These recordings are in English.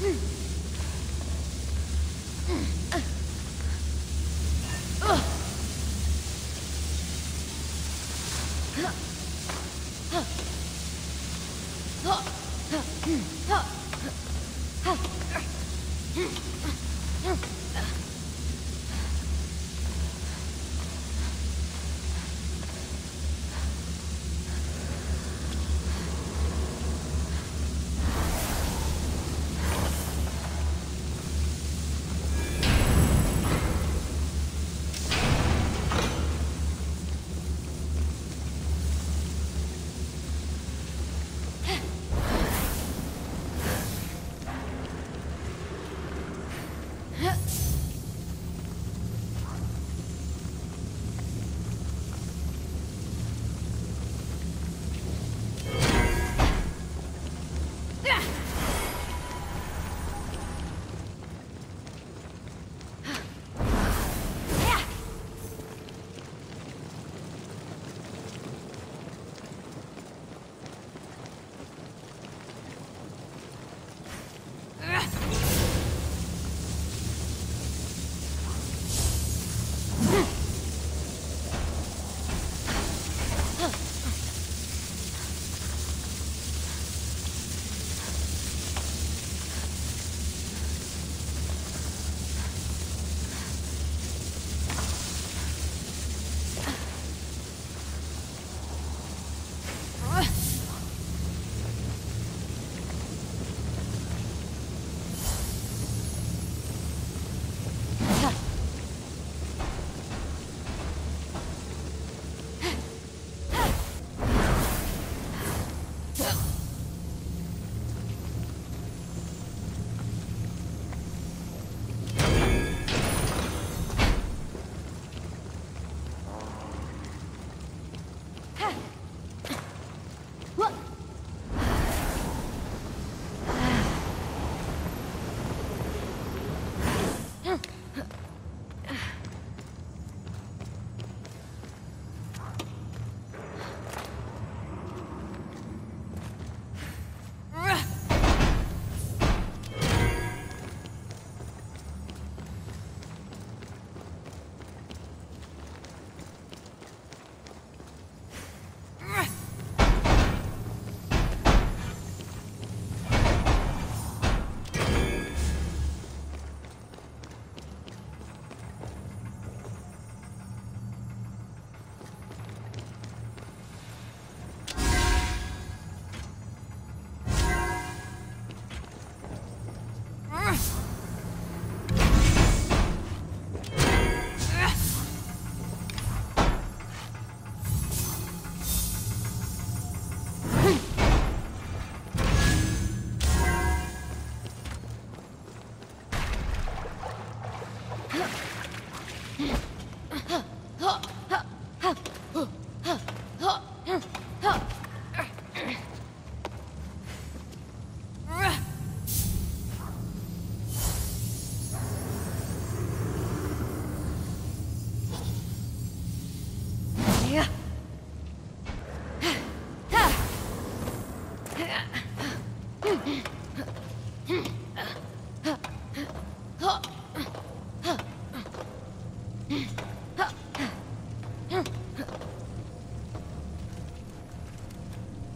Hmm.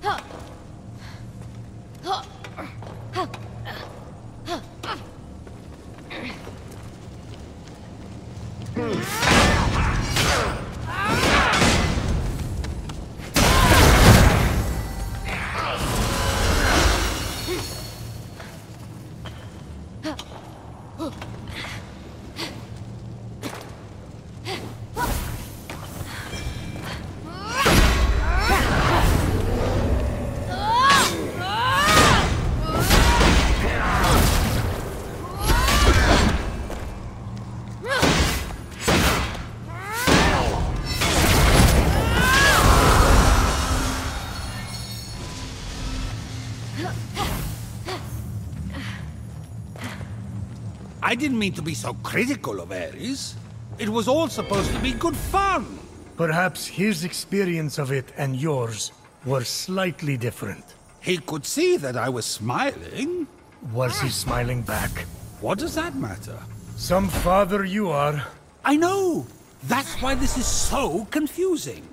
他 I didn't mean to be so critical of Ares. It was all supposed to be good fun. Perhaps his experience of it and yours were slightly different. He could see that I was smiling. Was he smiling back? What does that matter? Some father you are. I know. That's why this is so confusing.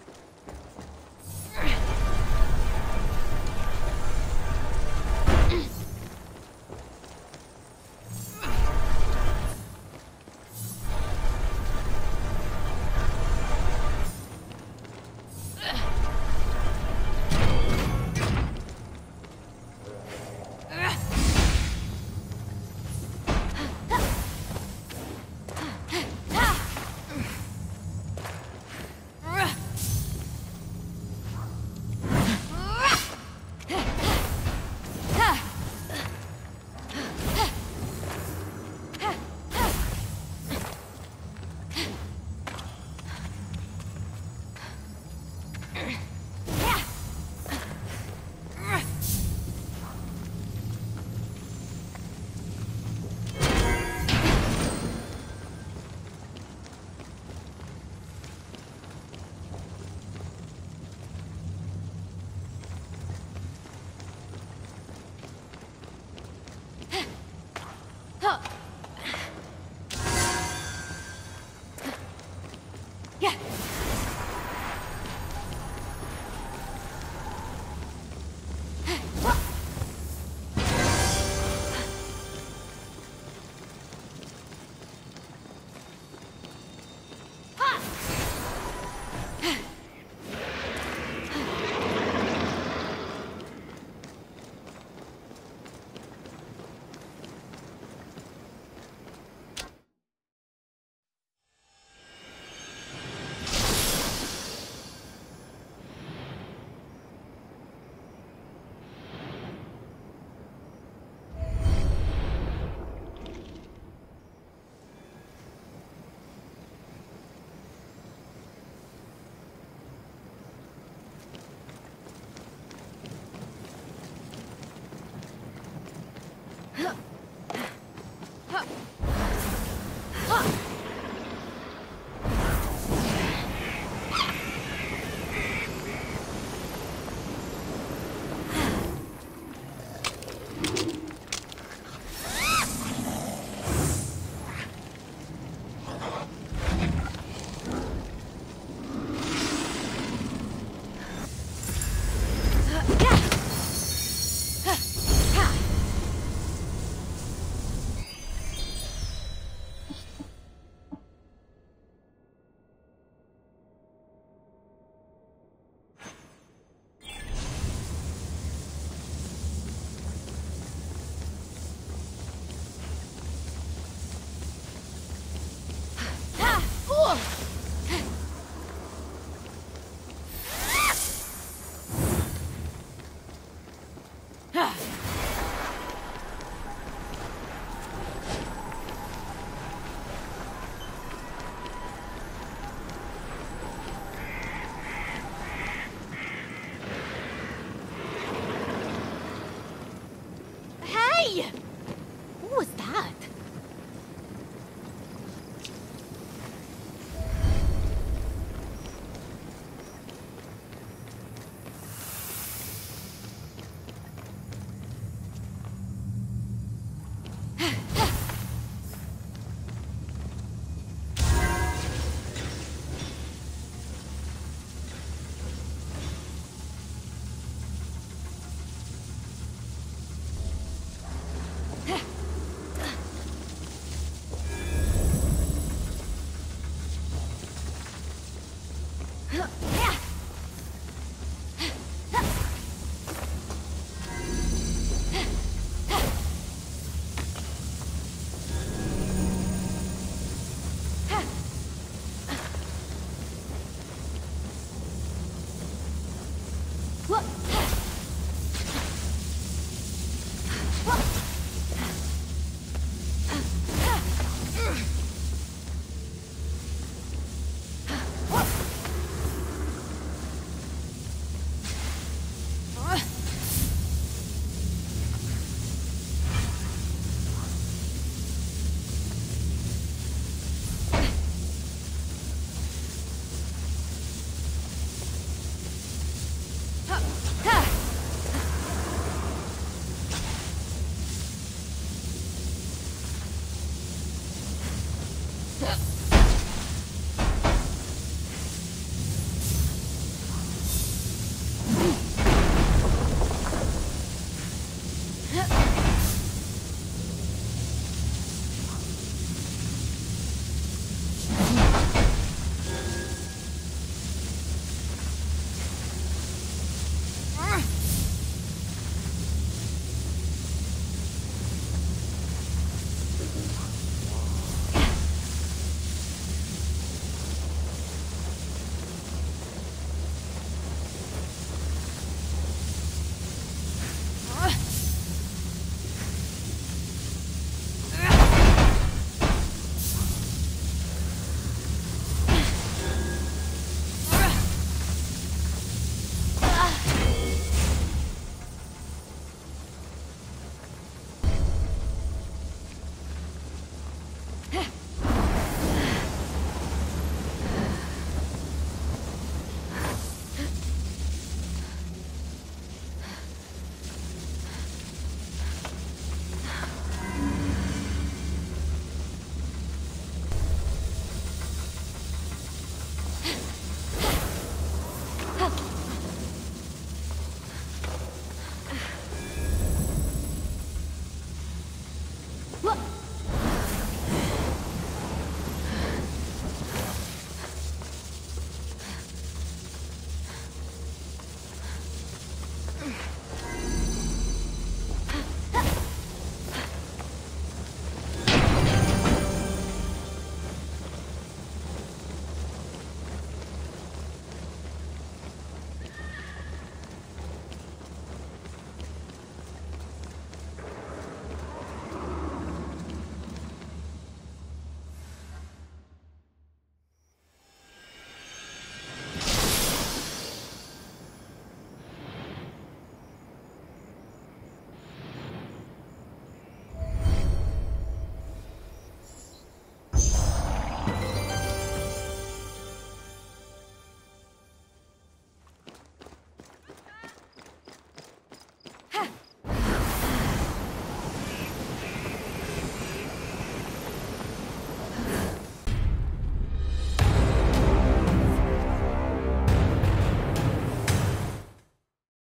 Yeah.